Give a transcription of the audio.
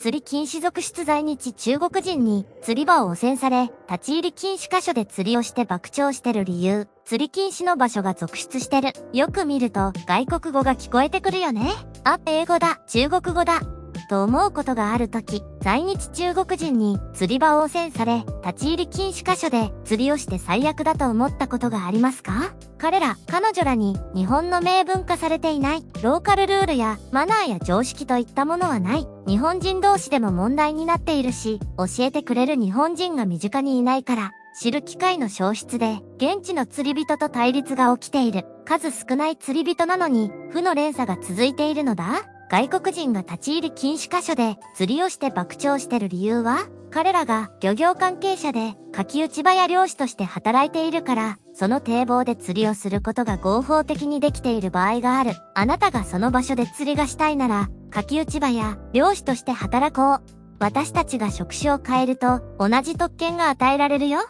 釣り禁止続出在日中国人に釣り場を汚染され、立ち入り禁止箇所で釣りをして爆釣してる理由。釣り禁止の場所が続出してる。よく見ると外国語が聞こえてくるよね。あ、英語だ、中国語だ。と思うことがあるとき、在日中国人に釣り場を汚染され、立ち入り禁止箇所で釣りをして最悪だと思ったことがありますか？彼ら、彼女らに日本の明文化されていないローカルルールやマナーや常識といったものはない。日本人同士でも問題になっているし、教えてくれる日本人が身近にいないから、知る機会の消失で、現地の釣り人と対立が起きている。数少ない釣り人なのに、負の連鎖が続いているのだ外国人が立ち入り禁止箇所で釣りをして爆釣してる理由は？彼らが漁業関係者で柿打ち場や漁師として働いているからその堤防で釣りをすることが合法的にできている場合がある。あなたがその場所で釣りがしたいなら柿打ち場や漁師として働こう。私たちが職種を変えると同じ特権が与えられるよ。